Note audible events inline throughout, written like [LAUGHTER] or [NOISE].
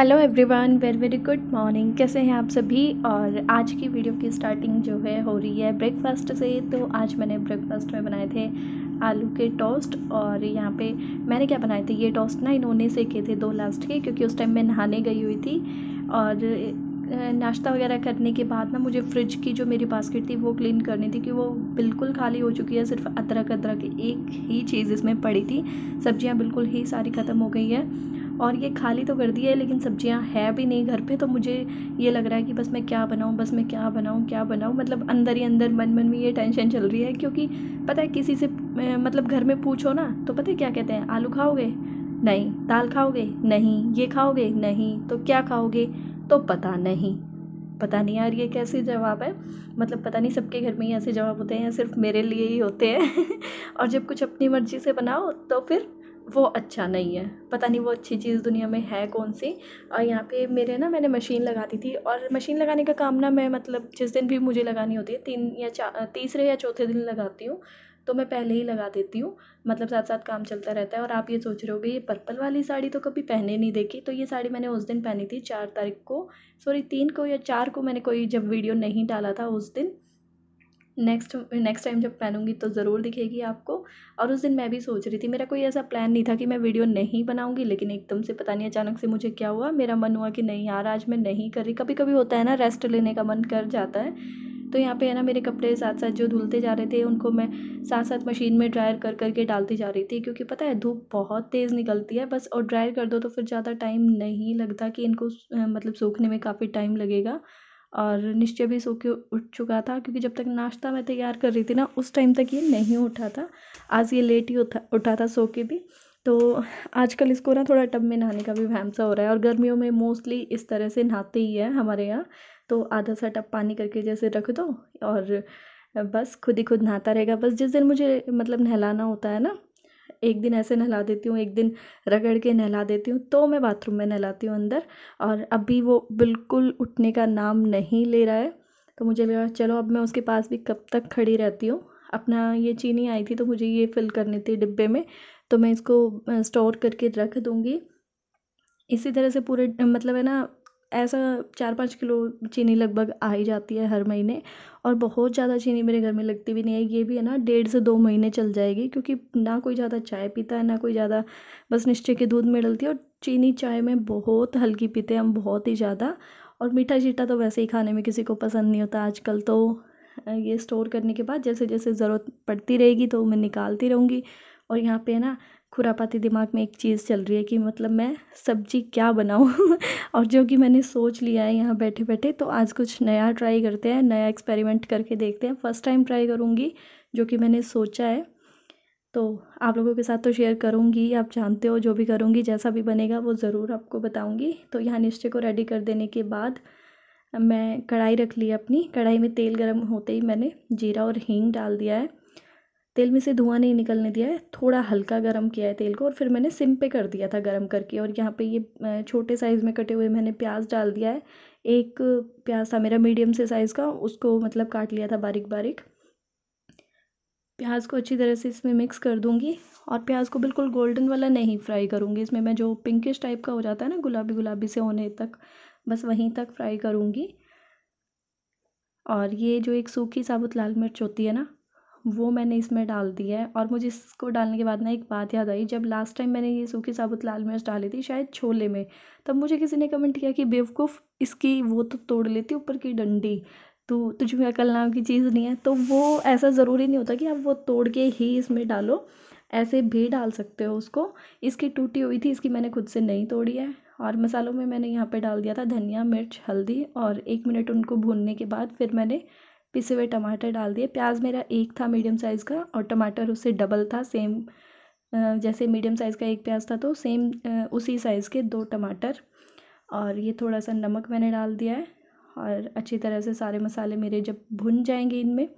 Hello everyone very very good morning कैसे हैं आप सभी? और आज की वीडियो की स्टार्टिंग जो है, हो रही है ब्रेकफास्ट से। तो आज मैंने ब्रेकफास्ट में बनाए थे आलू के टोस्ट और यहाँ पे मैंने क्या बनाए थे? ये टोस्ट ना इन्होंने सेके थे दो लास्ट के, क्योंकि उस टाइम मैं नहाने गई हुई थी। और नाश्ता वगैरह करने के बाद ना मुझे फ्रिज की जो मेरी बास्केट थी वो क्लीन करनी थी, कि वो बिल्कुल खाली हो चुकी है। सिर्फ़ अदरक अदरक एक ही चीज़ इसमें पड़ी थी। सब्ज़ियाँ बिल्कुल ही सारी ख़त्म हो गई है। और ये खाली तो कर दी है, लेकिन सब्ज़ियाँ है भी नहीं घर पे तो मुझे ये लग रहा है कि बस मैं क्या बनाऊँ, बस मैं क्या बनाऊँ क्या बनाऊँ। मतलब अंदर ही अंदर मन मन में ये टेंशन चल रही है, क्योंकि पता है किसी से मतलब घर में पूछो ना तो पता है क्या कहते हैं? आलू खाओगे? नहीं। दाल खाओगे? नहीं। ये खाओगे? नहीं। तो क्या खाओगे? तो पता नहीं। पता नहीं यार, ये कैसे जवाब है? मतलब पता नहीं, सबके घर में ही ऐसे जवाब होते हैं या सिर्फ़ मेरे लिए ही होते हैं। [LAUGHS] और जब कुछ अपनी मर्ज़ी से बनाओ तो फिर वो अच्छा नहीं है। पता नहीं वो अच्छी चीज़ दुनिया में है कौन सी। और यहाँ पे मेरे ना, मैंने मशीन लगा दी थी और मशीन लगाने का काम ना मैं मतलब जिस दिन भी मुझे लगानी होती है, तीन या चार, तीसरे या चौथे दिन लगाती हूँ तो मैं पहले ही लगा देती हूँ। मतलब साथ साथ काम चलता रहता है और आप ये सोच रहे हो ये पर्पल वाली साड़ी तो कभी पहने नहीं देखी तो ये साड़ी मैंने उस दिन पहनी थी, चार तारीख को सॉरी तीन को या चार को मैंने कोई जब वीडियो नहीं डाला था उस दिन नेक्स्ट नेक्स्ट टाइम जब पहनूँगी तो ज़रूर दिखेगी आपको। और उस दिन मैं भी सोच रही थी, मेरा कोई ऐसा प्लान नहीं था कि मैं वीडियो नहीं बनाऊँगी, लेकिन एकदम से पता नहीं अचानक से मुझे क्या हुआ, मेरा मन हुआ कि नहीं यार, आज मैं नहीं कर रही। कभी कभी होता है ना, रेस्ट लेने का मन कर जाता है। तो यहाँ पे है ना, मेरे कपड़े साथ साथ जो धुलते जा रहे थे, उनको मैं साथ साथ मशीन में ड्रायर कर, करके डालती जा रही थी, क्योंकि पता है, धूप बहुत तेज़ निकलती है, बस और ड्रायर कर दो तो फिर ज़्यादा टाइम नहीं लगता कि इनको मतलब सूखने में काफ़ी टाइम लगेगा। और निश्चय भी सो के उठ चुका था, क्योंकि जब तक नाश्ता मैं तैयार कर रही थी ना, उस टाइम तक ये नहीं उठा था। आज ये लेट ही उठा उठा था सो के भी। तो आजकल इसको ना थोड़ा टब में नहाने का भी वहम सा हो रहा है और गर्मियों में मोस्टली इस तरह से नहाते ही है हमारे यहाँ। तो आधा सा टब पानी करके जैसे रख दो और बस खुद ही खुद नहाता रहेगा। बस जिस दिन मुझे मतलब नहलाना होता है ना एक दिन ऐसे नहला देती हूँ, एक दिन रगड़ के नहला देती हूँ तो मैं बाथरूम में नहलाती हूँ अंदर। और अभी वो बिल्कुल उठने का नाम नहीं ले रहा है तो मुझे लगा चलो अब मैं उसके पास भी कब तक खड़ी रहती हूँ। अपना ये चीनी आई थी तो मुझे ये फिल करनी थी डिब्बे में तो मैं इसको स्टोर करके रख दूँगी। इसी तरह से पूरे मतलब है ना ऐसा चार पाँच किलो चीनी लगभग आ ही जाती है हर महीने और बहुत ज़्यादा चीनी मेरे घर में लगती भी नहीं है। ये भी है ना, डेढ़ से दो महीने चल जाएगी क्योंकि ना कोई ज़्यादा चाय पीता है, ना कोई ज़्यादा बस निश्चय के दूध में डलती है और चीनी चाय में बहुत हल्की पीते हैं हम बहुत ही ज़्यादा और मीठा शीठा तो वैसे ही खाने में किसी को पसंद नहीं होता। आजकल तो ये स्टोर करने के बाद जैसे जैसे ज़रूरत पड़ती रहेगी तो मैं निकालती रहूँगी और यहाँ पे है ना खुरापाती दिमाग में एक चीज़ चल रही है कि मतलब मैं सब्ज़ी क्या बनाऊँ? [LAUGHS] और जो कि मैंने सोच लिया है यहाँ बैठे बैठे तो आज कुछ नया ट्राई करते हैं, नया एक्सपेरिमेंट करके देखते हैं। फ़र्स्ट टाइम ट्राई करूँगी, जो कि मैंने सोचा है। तो आप लोगों के साथ तो शेयर करूँगी, आप जानते हो जो भी करूँगी, जैसा भी बनेगा वो ज़रूर आपको बताऊँगी। तो यहाँ निश्चय को रेडी कर देने के बाद मैं कढ़ाई रख ली अपनी। कढ़ाई में तेल गर्म होते ही मैंने जीरा और हींग डाल दिया है। तेल में से धुआँ नहीं निकलने दिया है, थोड़ा हल्का गर्म किया है तेल को और फिर मैंने सिम पे कर दिया था गर्म करके और यहाँ पे ये छोटे साइज़ में कटे हुए मैंने प्याज डाल दिया है। एक प्याज था मेरा मीडियम से साइज़ का, उसको मतलब काट लिया था बारीक बारीक प्याज को अच्छी तरह से इसमें मिक्स कर दूँगी और प्याज को बिल्कुल गोल्डन वाला नहीं फ्राई करूँगी। इसमें मैं जो पिंकिश टाइप का हो जाता है ना गुलाबी गुलाबी से होने तक, बस वहीं तक फ्राई करूँगी। और ये जो एक सूखी साबुत लाल मिर्च होती है ना वो मैंने इसमें डाल दिया है। और मुझे इसको डालने के बाद ना एक बात याद आई, जब लास्ट टाइम मैंने ये सूखी साबुत लाल मिर्च डाली थी शायद छोले में, तब मुझे किसी ने कमेंट किया कि बेवकूफ़ इसकी वो तो तोड़ लेती ऊपर की डंडी। तो तुझ अकल नाम की चीज़ नहीं है। तो वो ऐसा ज़रूरी नहीं होता कि आप वो तोड़ के ही इसमें डालो, ऐसे भी डाल सकते हो उसको। इसकी टूटी हुई थी, इसकी मैंने खुद से नहीं तोड़ी है। और मसालों में मैंने यहाँ पे डाल दिया था धनिया, मिर्च, हल्दी और एक मिनट उनको भूनने के बाद फिर मैंने पिसे हुए टमाटर डाल दिए। प्याज मेरा एक था मीडियम साइज़ का और टमाटर उससे डबल था, सेम जैसे मीडियम साइज़ का एक प्याज था तो सेम उसी साइज़ के दो टमाटर। और ये थोड़ा सा नमक मैंने डाल दिया है और अच्छी तरह से सारे मसाले मेरे जब भुन जाएँगे इनमें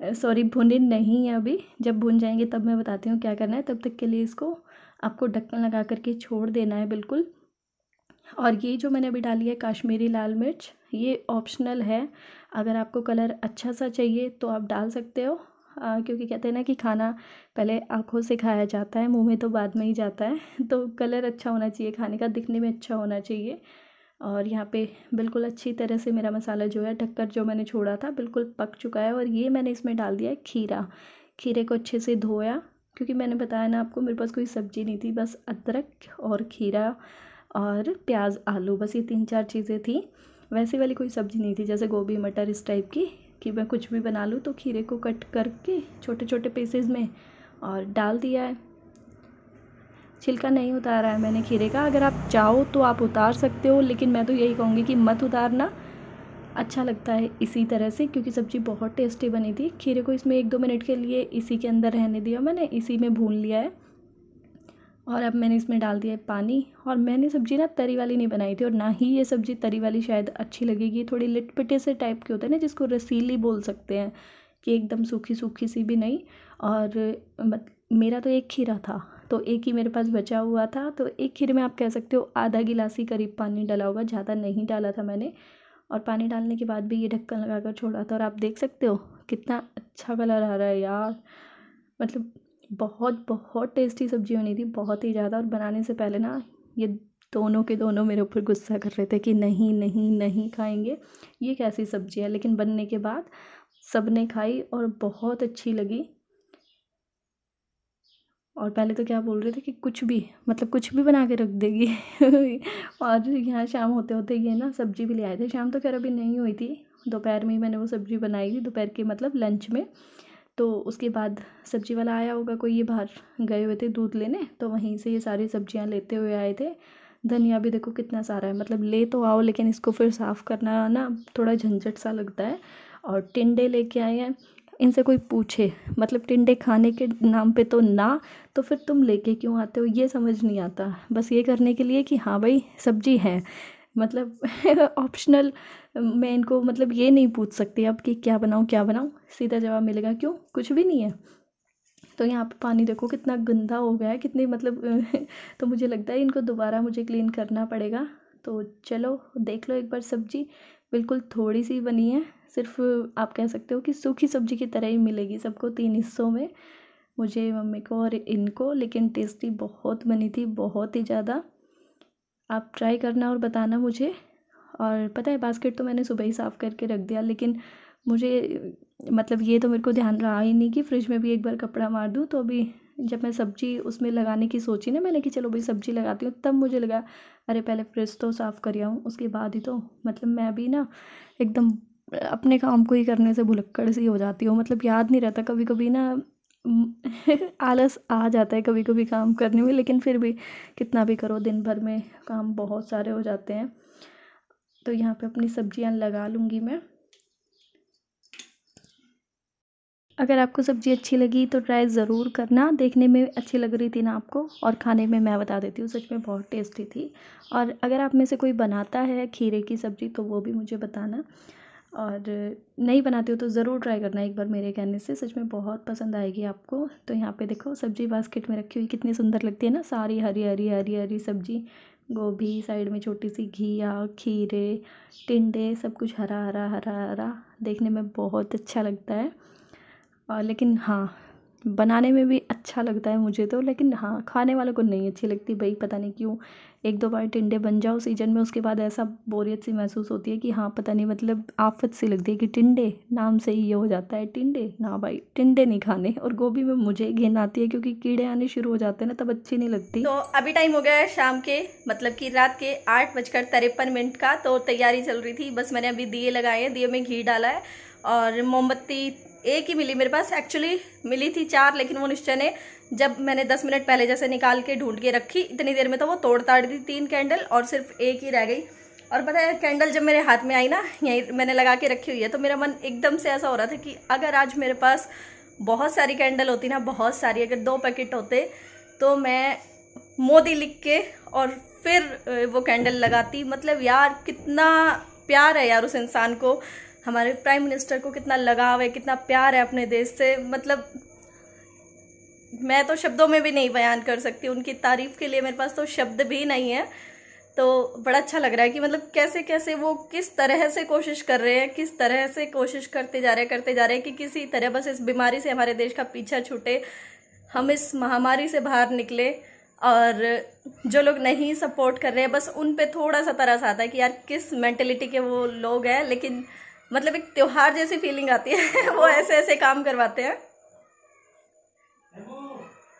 सॉरी भुने नहीं है अभी, जब भुन जाएँगे तब मैं बताती हूँ क्या करना है। तब तक के लिए इसको आपको ढक्कन लगा करके छोड़ देना है बिल्कुल। और ये जो मैंने अभी डाली है काश्मीरी लाल मिर्च, ये ऑप्शनल है। अगर आपको कलर अच्छा सा चाहिए तो आप डाल सकते हो। आ, क्योंकि कहते हैं ना कि खाना पहले आँखों से खाया जाता है मुँह में तो बाद में ही जाता है। [LAUGHS] तो कलर अच्छा होना चाहिए खाने का दिखने में अच्छा होना चाहिए। और यहाँ पे बिल्कुल अच्छी तरह से मेरा मसाला जो है ढककर जो मैंने छोड़ा था बिल्कुल पक चुका है और ये मैंने इसमें डाल दिया है खीरा। खीरे को अच्छे से धोया क्योंकि मैंने बताया ना आपको मेरे पास कोई सब्ज़ी नहीं थी बस अदरक और खीरा और प्याज आलू बस ये तीन चार चीज़ें थी। वैसी वाली कोई सब्ज़ी नहीं थी, जैसे गोभी, मटर इस टाइप की, कि मैं कुछ भी बना लूँ तो खीरे को कट करके छोटे छोटे पीसेज में और डाल दिया है। छिलका नहीं उतारा है मैंने खीरे का। अगर आप चाहो तो आप उतार सकते हो, लेकिन मैं तो यही कहूँगी कि मत उतारना। अच्छा लगता है इसी तरह से, क्योंकि सब्ज़ी बहुत टेस्टी बनी थी। खीरे को इसमें एक दो मिनट के लिए इसी के अंदर रहने दिया मैंने, इसी में भून लिया है। और अब मैंने इसमें डाल दिया है पानी और मैंने सब्ज़ी ना तरी वाली नहीं बनाई थी और ना ही ये सब्ज़ी तरी वाली शायद अच्छी लगेगी। थोड़ी लिटपिटे से टाइप के होते हैं ना, जिसको रसीली बोल सकते हैं, कि एकदम सूखी सूखी सी भी नहीं। और मेरा तो एक खीरा था तो एक ही मेरे पास बचा हुआ था तो एक खीरे में आप कह सकते हो आधा गिलास ही करीब पानी डाला होगा, ज़्यादा नहीं डाला था मैंने। और पानी डालने के बाद भी ये ढक्कन लगा कर छोड़ा था और आप देख सकते हो कितना अच्छा कलर आ रहा है यार। मतलब बहुत बहुत टेस्टी सब्ज़ी बनी थी, बहुत ही ज़्यादा। और बनाने से पहले ना, ये दोनों के दोनों मेरे ऊपर गुस्सा कर रहे थे कि नहीं नहीं नहीं खाएँगे। ये कैसी सब्ज़ी है? लेकिन बनने के बाद सबने खाई और बहुत अच्छी लगी। और पहले तो क्या बोल रहे थे कि कुछ भी मतलब कुछ भी बना के रख देगी। [LAUGHS] और यहाँ शाम होते होते ये ना सब्ज़ी भी ले आए थे। शाम तो खैर अभी नहीं हुई थी। दोपहर में ही मैंने वो सब्ज़ी बनाई थी, दोपहर के मतलब लंच में। तो उसके बाद सब्ज़ी वाला आया होगा कोई, ये बाहर गए हुए थे दूध लेने तो वहीं से ये सारी सब्ज़ियाँ लेते हुए आए थे। धनिया भी देखो कितना सारा है मतलब ले तो आओ, लेकिन इसको फिर साफ़ करना ना थोड़ा झंझट सा लगता है। और टिंडे लेके आए हैं, इनसे कोई पूछे मतलब टिंडे खाने के नाम पे तो ना तो फिर तुम लेके क्यों आते हो, ये समझ नहीं आता। बस ये करने के लिए कि हाँ भाई, सब्ज़ी है मतलब [LAUGHS] ऑप्शनल मैं इनको मतलब ये नहीं पूछ सकती अब कि क्या बनाऊँ क्या बनाऊँ। सीधा जवाब मिलेगा, क्यों? कुछ भी नहीं है। तो यहाँ पे पानी देखो कितना गंदा हो गया है, कितनी मतलब [LAUGHS] तो मुझे लगता है इनको दोबारा मुझे क्लीन करना पड़ेगा। तो चलो, देख लो एक बार सब्ज़ी। बिल्कुल थोड़ी सी बनी है, सिर्फ़ आप कह सकते हो कि सूखी सब्ज़ी की तरह ही मिलेगी सबको तीन हिस्सों में। मुझे मम्मी को और इनको, लेकिन टेस्टी बहुत बनी थी, बहुत ही ज़्यादा। आप ट्राई करना और बताना मुझे। और पता है बास्केट तो मैंने सुबह ही साफ़ करके रख दिया, लेकिन मुझे मतलब ये तो मेरे को ध्यान रहा ही नहीं कि फ्रिज में भी एक बार कपड़ा मार दूँ तो अभी जब मैं सब्ज़ी उसमें लगाने की सोची ना मैंने कि चलो भाई सब्ज़ी लगाती हूँ, तब मुझे लगा, अरे, पहले फ्रिज तो साफ़ कर आऊँ उसके बाद ही तो मतलब मैं भी ना एकदम अपने काम को ही करने से भुलक्कड़ सी हो जाती हूँ। मतलब याद नहीं रहता कभी कभी ना [LAUGHS] आलस आ जाता है कभी कभी काम करने में, लेकिन फिर भी कितना भी करो, दिन भर में काम बहुत सारे हो जाते हैं। तो यहाँ पे अपनी सब्ज़ियाँ लगा लूँगी मैं। अगर आपको सब्ज़ी अच्छी लगी तो ट्राई ज़रूर करना। देखने में अच्छी लग रही थी ना आपको, और खाने में मैं बता देती हूँ, सच में बहुत टेस्टी थी। और अगर आप में से कोई बनाता है खीरे की सब्ज़ी तो वो भी मुझे बताना। और नहीं बनाते हो तो ज़रूर ट्राई करना एक बार मेरे कहने से। सच में बहुत पसंद आएगी आपको। तो यहाँ पे देखो, सब्ज़ी बास्केट में रखी हुई कितनी सुंदर लगती है ना। सारी हरी हरी हरी हरी सब्ज़ी। गोभी साइड में छोटी सी घिया, खीरे, टिंडे, सब कुछ हरा हरा हरा हरा। देखने में बहुत अच्छा लगता है। और लेकिन हाँ बनाने में भी अच्छा लगता है मुझे तो लेकिन हाँ खाने वालों को नहीं अच्छी लगती भाई, पता नहीं क्यों। एक दो बार टिंडे बन जाओ सीज़न में, उसके बाद ऐसा बोरियत सी महसूस होती है कि हाँ पता नहीं मतलब आफत सी लगती है कि टिंडे, नाम से ही ये हो जाता है, टिंडे। ना भाई, टिंडे नहीं खाने, और गोभी में मुझे घिन आती है क्योंकि कीड़े आने शुरू हो जाते हैं ना, तब अच्छी नहीं लगती। तो अभी टाइम हो गया है शाम के मतलब कि रात के आठ बजकर तिरपन मिनट का तो तैयारी चल रही थी, बस मैंने अभी दिए लगाए दिए में घी डाला है और मोमबत्ती एक ही मिली मेरे पास एक्चुअली मिली थी चार, लेकिन वो निश्चय ने जब मैंने दस मिनट पहले जैसे निकाल के ढूंढ के रखी, इतनी देर में तो वो तोड़ ताड़ दी तीन कैंडल और सिर्फ़ एक ही रह गई। और पता है कैंडल जब मेरे हाथ में आई ना, यहीं मैंने लगा के रखी हुई है तो मेरा मन एकदम से ऐसा हो रहा था कि अगर आज मेरे पास बहुत सारी कैंडल होती ना, बहुत सारी, अगर दो पैकेट होते तो मैं मोदी लिख के और फिर वो कैंडल लगाती। मतलब यार, कितना प्यार है यार उस इंसान को। हमारे प्राइम मिनिस्टर को कितना लगाव है, कितना प्यार है अपने देश से। मतलब मैं तो शब्दों में भी नहीं बयान कर सकती, उनकी तारीफ़ के लिए मेरे पास तो शब्द भी नहीं है। तो बड़ा अच्छा लग रहा है कि मतलब कैसे कैसे वो किस तरह से कोशिश कर रहे हैं, किस तरह से कोशिश करते जा रहे हैं, करते जा रहे हैं कि किसी तरह बस इस बीमारी से हमारे देश का पीछा छूटे, हम इस महामारी से बाहर निकले और जो लोग नहीं सपोर्ट कर रहे हैं, बस उन पे थोड़ा सा तरस आता है कि यार किस मेंटेलिटी के वो लोग हैं, लेकिन मतलब एक त्योहार जैसी फीलिंग आती है। [LAUGHS] वो ऐसे ऐसे काम करवाते हैं।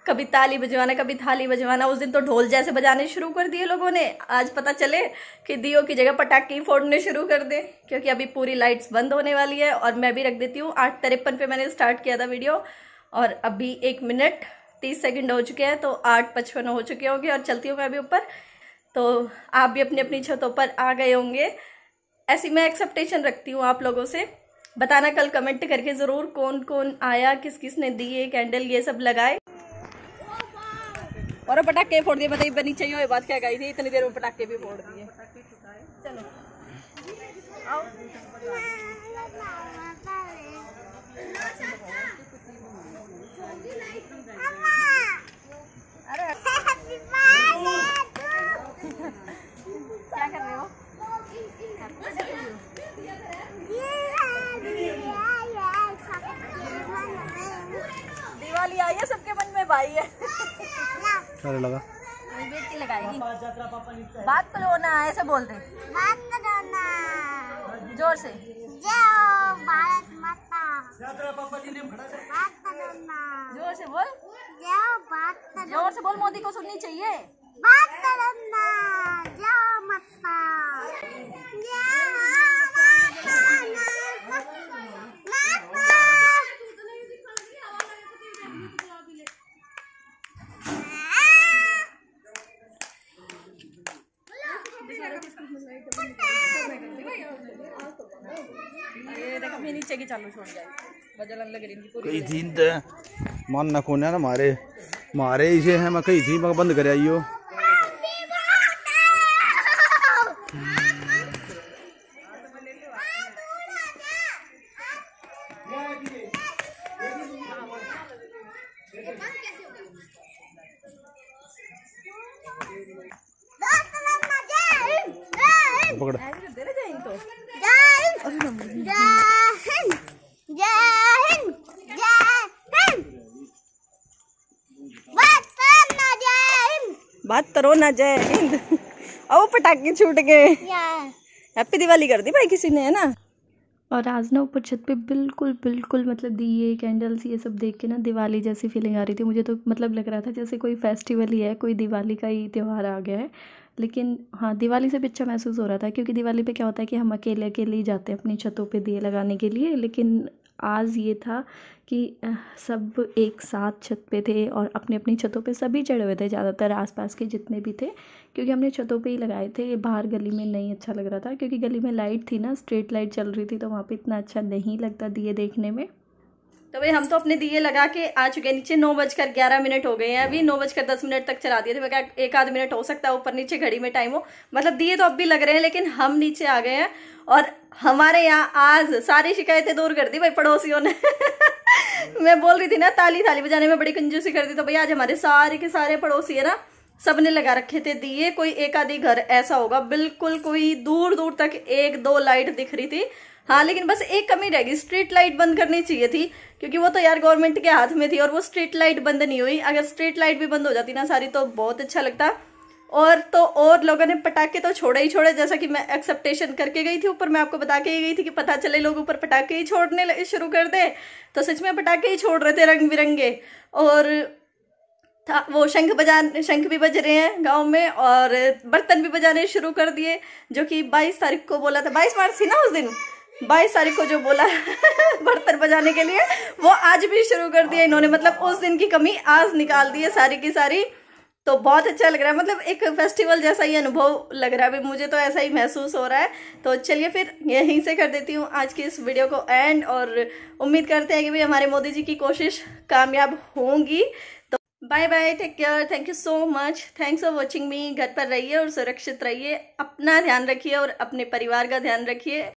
कभी ताली बजवाना, कभी थाली बजवाना। उस दिन तो ढोल जैसे बजाने शुरू कर दिए लोगों ने। आज पता चले कि दियो की जगह पटाखे फोड़ने शुरू कर दे, क्योंकि अभी पूरी लाइट्स बंद होने वाली है और मैं भी रख देती हूँ। आठ तिरपन पे मैंने स्टार्ट किया था वीडियो और अभी एक मिनट तीस सेकंड हो चुके हैं तो आठ पचपन हो चुके होंगे और चलती हूँ मैं अभी ऊपर। तो आप भी अपनी अपनी छतों पर आ गए होंगे। ऐसी मैं एक्सेप्टेशन रखती हूँ आप लोगों से। बताना कल कमेंट करके ज़रूर कौन कौन आया, किस किस ने दिए कैंडल ये सब लगाए। और पटाखे फोड़ दिए, बताइए, बनी चाहिए ये बात क्या गई थी? इतनी देर में पटाखे भी फोड़ दिए। चलो। आओ दिवाली आई है सबके मन में भाई है अरे लगा बेटी लगाएगी बात करो ना ऐसे बोल दे बात करो ना ज़ोर से जय हो भारत बात करो ना। ज़ोर से बोल। बात ज़ोर से बोल मोदी को सुननी चाहिए। बात हो हो ये देखो मैं नीचे की चालू छोड़ जाए कई थी त मन न कोने ना मारे। मारे इसे है मैं कही थी मैं बंद कर आइयो बात करो ना जय हिंद पकड़ दे रहे जाएँगे तो जय हिंद जय हिंद जय हिंद जय हिंद बात करो ना जय बात करो ना जय हिंद। ओ पटाखे छूट गए। हैप्पी दिवाली कर दी भाई किसी ने है ना? और आज ना ऊपर छत पे बिल्कुल बिल्कुल मतलब दिए कैंडल्स ये सब देख के ना दिवाली जैसी फीलिंग आ रही थी। मुझे तो मतलब लग रहा था जैसे कोई फेस्टिवल ही है कोई दिवाली का ही त्यौहार आ गया है। लेकिन हाँ दिवाली से भी अच्छा महसूस हो रहा था क्योंकि दिवाली पे क्या होता है कि हम अकेले अकेले ही जाते हैं अपनी छतों पे दिए लगाने के लिए। लेकिन आज ये था कि सब एक साथ छत पे थे और अपने अपनी छतों पे सभी चढ़े हुए थे, ज़्यादातर आसपास के जितने भी थे, क्योंकि हमने छतों पे ही लगाए थे। ये बाहर गली में नहीं अच्छा लग रहा था, क्योंकि गली में लाइट थी ना, स्ट्रीट लाइट चल रही थी तो वहाँ पे इतना अच्छा नहीं लगता दिए देखने में। तो भाई हम तो अपने दिए लगा के आ चुके हैं। नीचे नौ बजकर ग्यारह मिनट हो गए हैं। अभी नौ बजकर दस मिनट तक चला दिए थे। क्या एक आध मिनट हो सकता है ऊपर नीचे घड़ी में टाइम हो। मतलब दिए तो अब भी लग रहे हैं, लेकिन हम नीचे आ गए हैं। और हमारे यहाँ आज सारी शिकायतें दूर कर दी भाई पड़ोसियों ने। [LAUGHS] मैं बोल रही थी ना, ताली थाली बजाने में बड़ी कंजूसी कर दी। तो भाई आज हमारे सारे के सारे पड़ोसी है ना, सबने लगा रखे थे दिए। कोई एक आधी घर ऐसा होगा। बिल्कुल कोई दूर दूर तक एक दो लाइट दिख रही थी। हाँ लेकिन बस एक कमी रह गई स्ट्रीट लाइट बंद करनी चाहिए थी, क्योंकि वो तो यार गवर्नमेंट के हाथ में थी और वो स्ट्रीट लाइट बंद नहीं हुई। अगर स्ट्रीट लाइट भी बंद हो जाती ना सारी तो बहुत अच्छा लगता। और तो और लोगों ने पटाखे तो छोड़े ही छोड़े, जैसा कि मैं एक्सेप्टेशन करके गई थी ऊपर, मैं आपको बता के ही गई थी कि पता चले लोग ऊपर पटाखे ही छोड़ने शुरू कर दे। तो सच में पटाखे ही छोड़ रहे थे रंग बिरंगे। और था, वो शंख बजा शंख भी बज रहे हैं गाँव में, और बर्तन भी बजाने शुरू कर दिए, जो कि 22 तारीख को बोला था। 22 मार्च थी ना उस दिन? 22 तारीख को जो बोला [LAUGHS] बर्तन बजाने के लिए, वो आज भी शुरू कर दिया इन्होंने। मतलब उस दिन की कमी आज निकाल दी है सारी की सारी। तो बहुत अच्छा लग रहा है। मतलब एक फेस्टिवल जैसा ही अनुभव लग रहा है। अभी मुझे तो ऐसा ही महसूस हो रहा है। तो चलिए फिर यहीं से कर देती हूँ आज की इस वीडियो को एंड और उम्मीद करते हैं कि भी हमारे मोदी जी की कोशिश कामयाब होंगी। तो bye bye take care thank you so much thanks for watching me घर पर रहिए और सुरक्षित रहिए। अपना ध्यान रखिए और अपने परिवार का ध्यान रखिए।